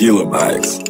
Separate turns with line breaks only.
Kilobytes.